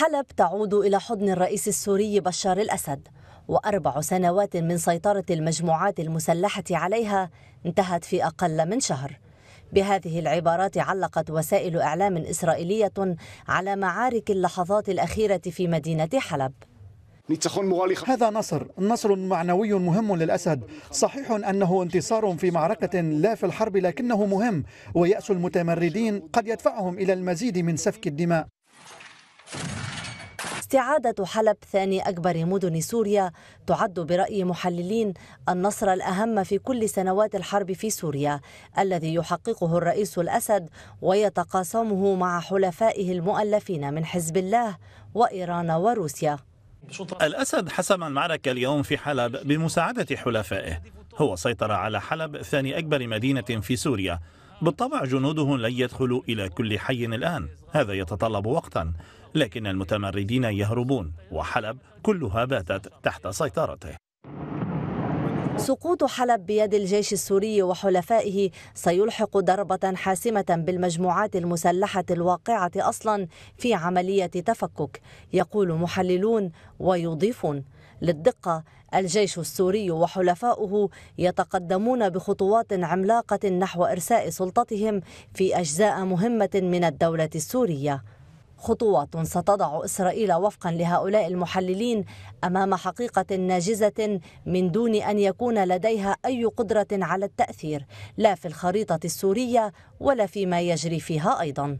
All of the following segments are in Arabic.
حلب تعود إلى حضن الرئيس السوري بشار الأسد وأربع سنوات من سيطرة المجموعات المسلحة عليها انتهت في أقل من شهر. بهذه العبارات علقت وسائل إعلام إسرائيلية على معارك اللحظات الأخيرة في مدينة حلب. هذا نصر نصر معنوي مهم للأسد. صحيح أنه انتصار في معركة لا في الحرب لكنه مهم ويأس المتمردين قد يدفعهم إلى المزيد من سفك الدماء. استعادة حلب ثاني أكبر مدن سوريا تعد برأي محللين النصر الأهم في كل سنوات الحرب في سوريا الذي يحققه الرئيس الأسد ويتقاسمه مع حلفائه المؤلفين من حزب الله وإيران وروسيا. الأسد حسم المعركة اليوم في حلب بمساعدة حلفائه. هو سيطر على حلب ثاني أكبر مدينة في سوريا. بالطبع جنوده لن يدخلوا إلى كل حي الآن. هذا يتطلب وقتا. لكن المتمردين يهربون وحلب كلها باتت تحت سيطرته. سقوط حلب بيد الجيش السوري وحلفائه سيلحق ضربة حاسمة بالمجموعات المسلحة الواقعة أصلا في عملية تفكك يقول محللون ويضيفون. للدقة الجيش السوري وحلفاؤه يتقدمون بخطوات عملاقة نحو إرساء سلطتهم في أجزاء مهمة من الدولة السورية. خطوات ستضع إسرائيل وفقا لهؤلاء المحللين أمام حقيقة ناجزة من دون أن يكون لديها أي قدرة على التأثير لا في الخريطة السورية ولا فيما يجري فيها أيضاً.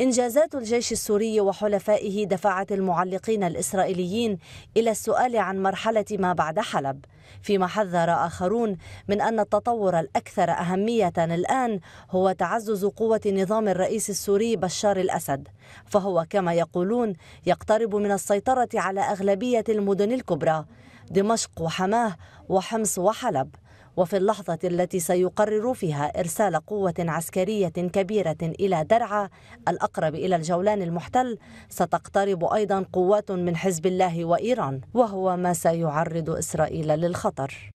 إنجازات الجيش السوري وحلفائه دفعت المعلقين الإسرائيليين إلى السؤال عن مرحلة ما بعد حلب. فيما حذر آخرون من أن التطور الأكثر أهمية الآن هو تعزز قوة نظام الرئيس السوري بشار الأسد. فهو كما يقولون يقترب من السيطرة على أغلبية المدن الكبرى دمشق وحماة وحمص وحلب. وفي اللحظة التي سيقرر فيها إرسال قوة عسكرية كبيرة إلى درعا الأقرب إلى الجولان المحتل ستقترب أيضا قوات من حزب الله وإيران وهو ما سيعرض إسرائيل للخطر.